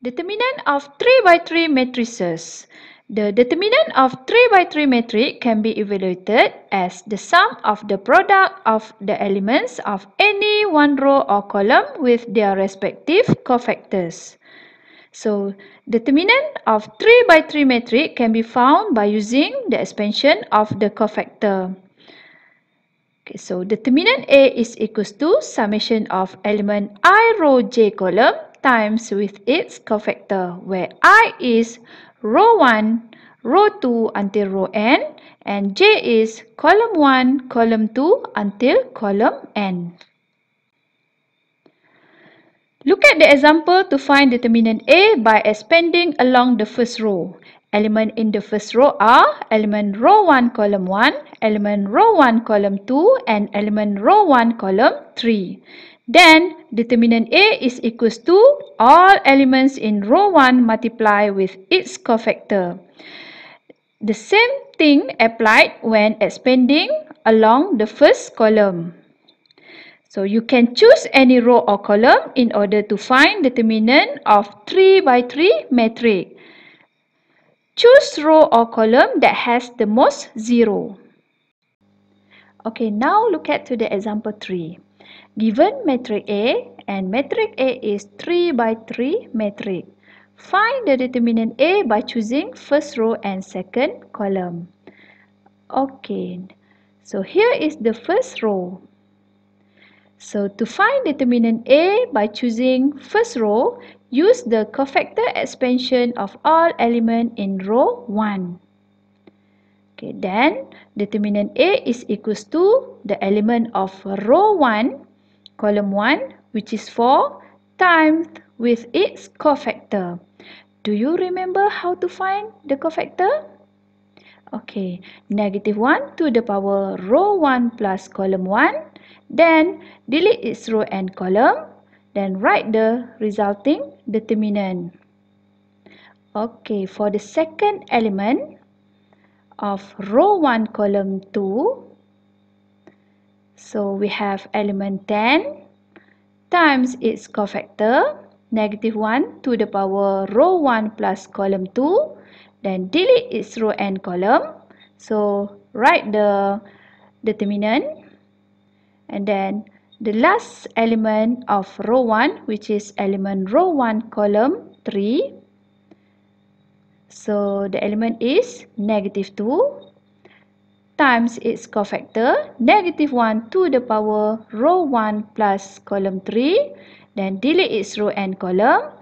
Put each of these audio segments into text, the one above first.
Determinant of 3 by 3 matrices. The determinant of 3 by 3 matrix can be evaluated as the sum of the product of the elements of any one row or column with their respective cofactors. So, determinant of 3 by 3 matrix can be found by using the expansion of the cofactor. Okay, so determinant A is equals to summation of element i row j column times with its cofactor where i is row 1, row 2 until row n and j is column 1, column 2 until column n. Look at the example to find determinant A by expanding along the first row. Element in the first row are element row 1 column 1, element row 1 column 2 and element row 1 column 3. Then determinant A is equals to all elements in row 1 multiply with its cofactor. The same thing applied when expanding along the first column. So you can choose any row or column in order to find determinant of 3 by 3 matrix. Choose row or column that has the most zero. Okay, now look at to the example 3. Given matrix A and matrix A is 3 by 3 matrix. Find the determinant A by choosing first row and second column. Okay, so here is the first row. So to find determinant A by choosing first row, use the cofactor expansion of all element in row 1. Okay, then determinant A is equals to the element of row 1 column 1 which is 4 times with its cofactor. Do you remember how to find the cofactor? Okay, negative 1 to the power row 1 plus column 1. Then delete its row and column. Then write the resulting determinant. Okay, for the second element of row 1 column 2, So we have element 10 times its cofactor, negative 1 to the power row 1 plus column 2. Then delete its row and column. So write the determinant. And then the last element of row 1 which is element row 1 column 3. So the element is negative 2 times its cofactor negative 1 to the power row 1 plus column 3 then delete its row and column.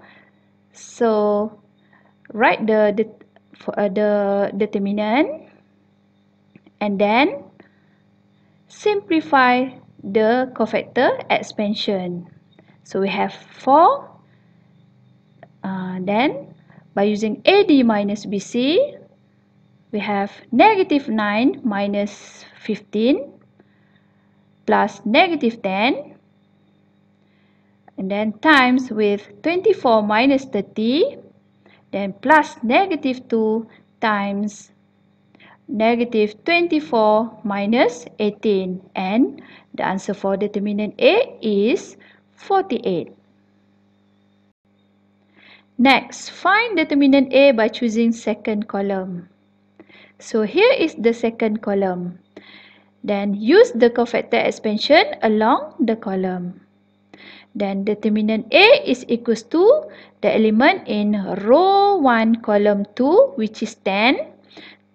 So write the the, uh, the determinant and then simplify the cofactor expansion. So we have 4 uh, then by using AD minus BC we have negative 9 minus 15 plus negative 10 and then times with 24 minus 30 then plus negative 2 times negative 24 minus 18 and the answer for determinant A is 48. Next, find determinant A by choosing second column. So here is the second column. Then use the cofactor expansion along the column. Then determinant A is equals to the element in row 1 column 2 which is 10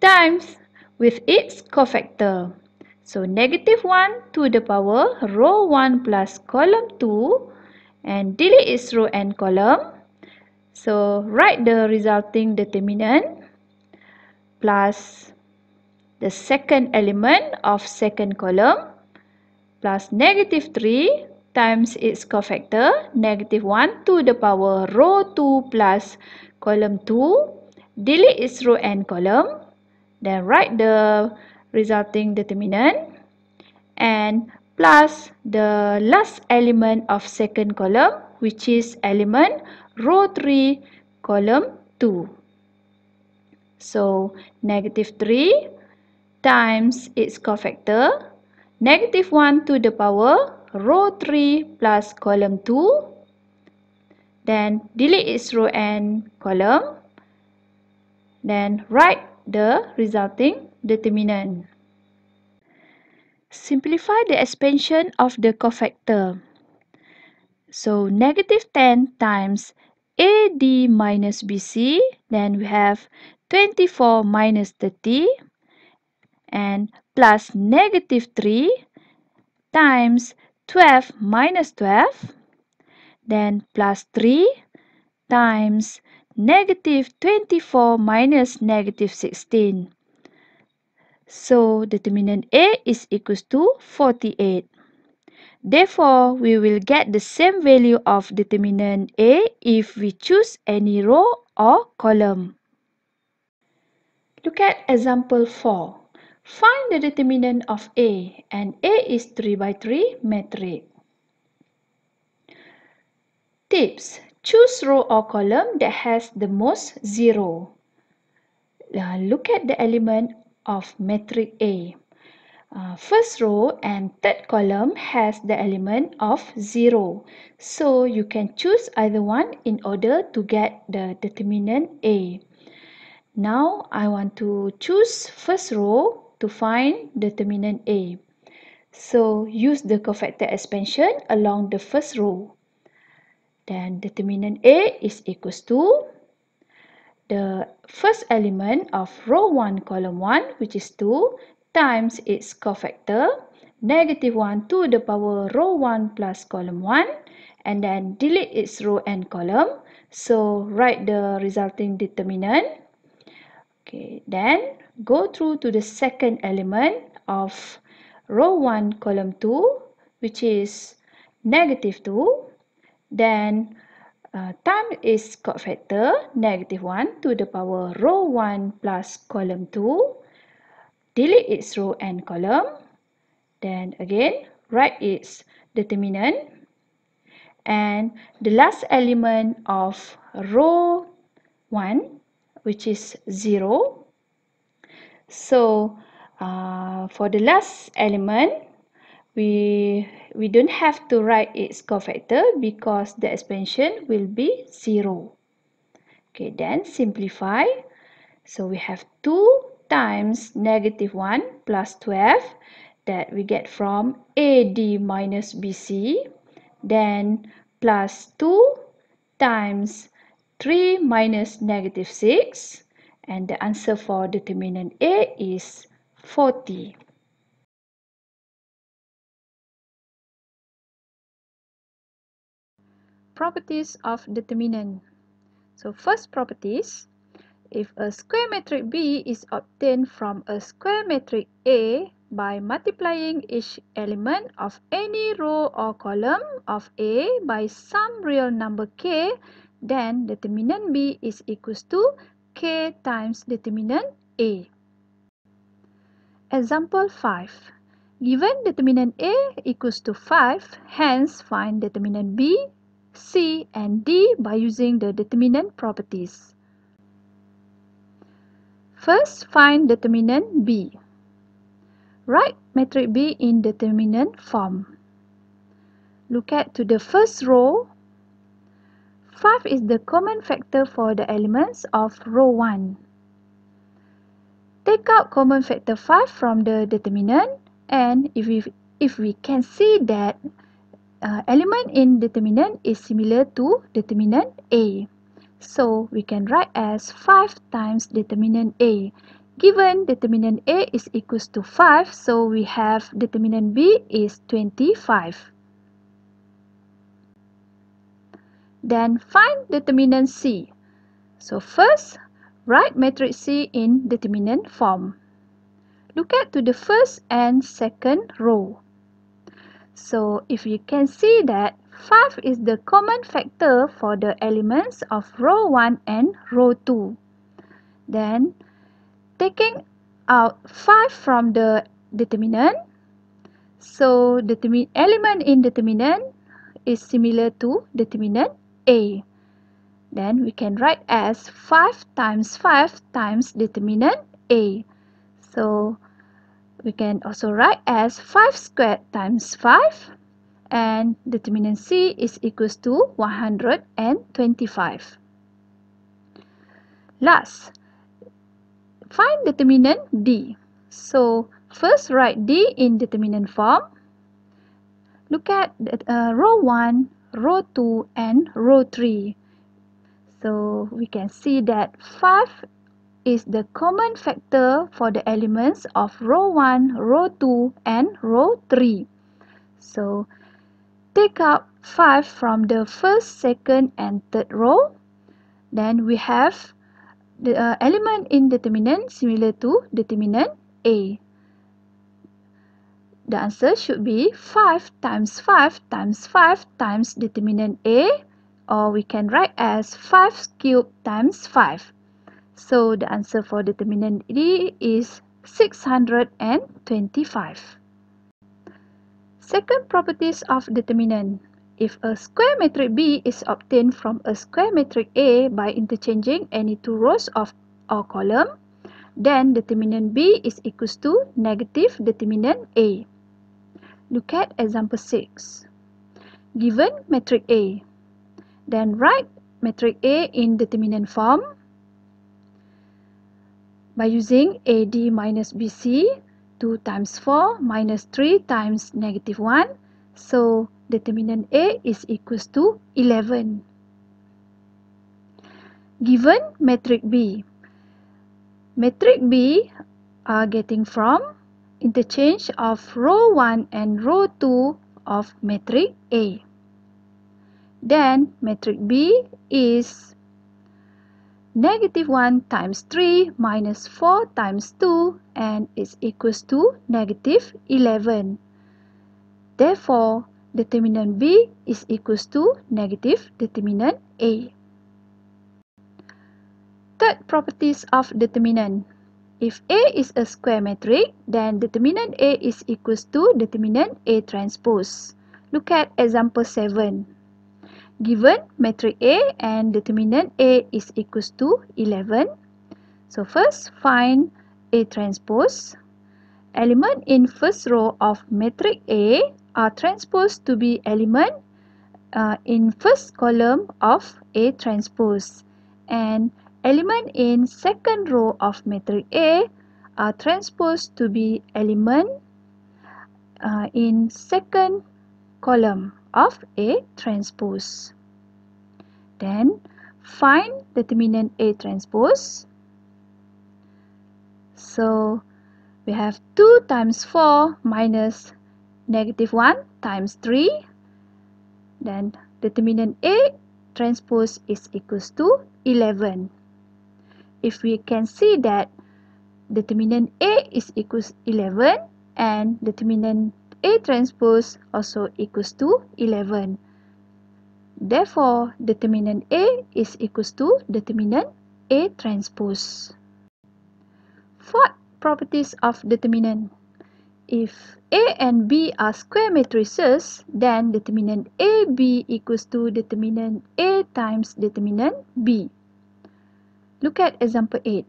times with its cofactor. So negative 1 to the power row 1 plus column 2 and delete its row and column. So write the resulting determinant plus the second element of second column plus negative 3 times its cofactor negative 1 to the power row 2 plus column 2 delete its row and column then write the resulting determinant. And plus the last element of second column which is element row 3 column 2 So, negative 3 times its cofactor, negative 1 to the power row 3 plus column 2, Then delete its row and column. Then write the resulting determinant. Simplify the expansion of the cofactor. So negative 10 times AD minus BC. Then we have 24 minus 30 and plus negative 3 times 12 minus 12 then plus 3 times negative 24 minus negative 16. So determinant A is equals to 48. Therefore, we will get the same value of determinant A if we choose any row or column. Look at example 4. Find the determinant of A and A is 3 by 3 matrix. Tips. Choose row or column that has the most zero. Uh, look at the element of matrix A. Uh, first row and third column has the element of 0. So you can choose either one in order to get the determinant A. Now I want to choose first row to find determinant A. So use the cofactor expansion along the first row. Then determinant A is equals to the first element of row 1 column 1 which is 2 times its cofactor negative 1 to the power row 1 plus column 1 and then delete its row and column. So write the resulting determinant Okay, then go through to the second element of row 1 column 2 which is negative 2. Then uh, time is cofactor negative 1 to the power row 1 plus column 2. Delete its row and column. Then again write its determinant. And the last element of row 1 which is 0. So uh, for the last element, we, we don't have to write its cofactor because the expansion will be 0. Okay, then simplify. So we have 2 times negative 1 plus 12 that we get from AD minus BC. Then plus 2 times 3 minus negative 6 and the answer for determinant A is 40. Properties of determinant. So first properties, if a square matrix B is obtained from a square matrix A by multiplying each element of any row or column of A by some real number k, then determinant B is equals to K times determinant A. Example 5. Given determinant A equals to 5, hence find determinant B, C and D by using the determinant properties. First, find determinant B. Write matrix B in determinant form. Look at to the first row 5 is the common factor for the elements of row 1. Take out common factor 5 from the determinant and if we, if we can see that uh, element in determinant is similar to determinant A. So we can write as 5 times determinant A. Given determinant A is equals to 5, so we have determinant B is 25. Then find determinant C. So first, write matrix C in determinant form. Look at to the first and second row. So if you can see that 5 is the common factor for the elements of row 1 and row 2. Then taking out 5 from the determinant, so the element in determinant is similar to determinant a. Then we can write as 5 times 5 times determinant A. So we can also write as 5 squared times 5 and determinant C is equals to 125. Last, find determinant D. So, first write D in determinant form. Look at uh, row 1, row 2 and row 3. So, we can see that 5 is the common factor for the elements of row 1, row 2 and row 3. So, take out 5 from the first, second and third row. Then we have the uh, element in determinant similar to determinant A. The answer should be 5 times 5 times 5 times determinant A or we can write as 5 cubed times 5. So the answer for determinant D is 625. Second properties of determinant. If a square matrix B is obtained from a square matrix A by interchanging any two rows of or column, then determinant B is equals to negative determinant A. Look at example 6. Given matrix A, then write matrix A in determinant form by using AD minus BC 2 times 4 minus 3 times negative 1. So, determinant A is equals to 11. Given matrix B. Matrix B are getting from interchange of row 1 and row 2 of matrix A. Then, matrix B is negative 1 times 3 minus 4 times 2 and is equals to negative 11. Therefore, determinant B is equals to negative determinant A. Third properties of determinant. If A is a square matrix, then determinant A is equals to determinant A transpose. Look at example 7 given matrix A and determinant A is equals to 11. So first find A transpose. Element in first row of matrix A are transposed to be element uh, in first column of A transpose. And element in second row of matrix A are transposed to be element uh, in second column of A transpose. Then find determinant A transpose. So we have 2 times 4 minus negative 1 times 3. Then determinant A transpose is equals to 11. If we can see that determinant A is equals 11 and determinant A transpose also equals to 11. Therefore, determinant A is equals to determinant A transpose. Fourth properties of determinant. If A and B are square matrices, then determinant AB equals to determinant A times determinant B. Look at example 8.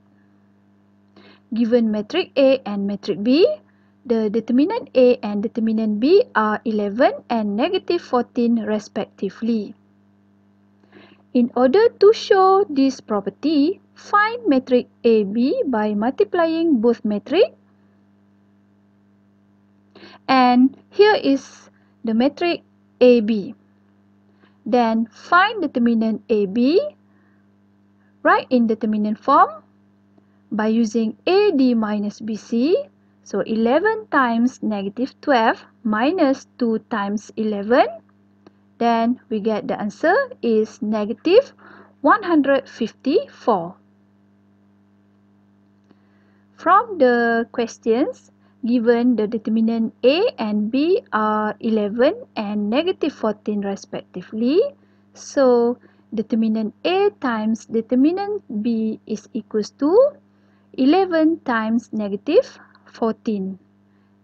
Given matrix A and matrix B, the determinant A and determinant B are 11 and negative 14 respectively. In order to show this property, find matrix AB by multiplying both matrix. And here is the matrix AB. Then find determinant AB. Write in determinant form by using AD minus BC So 11 times negative 12 minus 2 times 11. Then we get the answer is negative 154. From the questions, given the determinant A and B are 11 and negative 14 respectively, so determinant A times determinant B is equals to 11 times negative 14.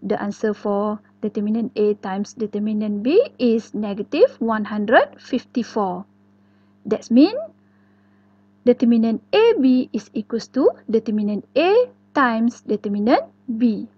The answer for determinant A times determinant B is negative 154. That means determinant AB is equals to determinant A times determinant B.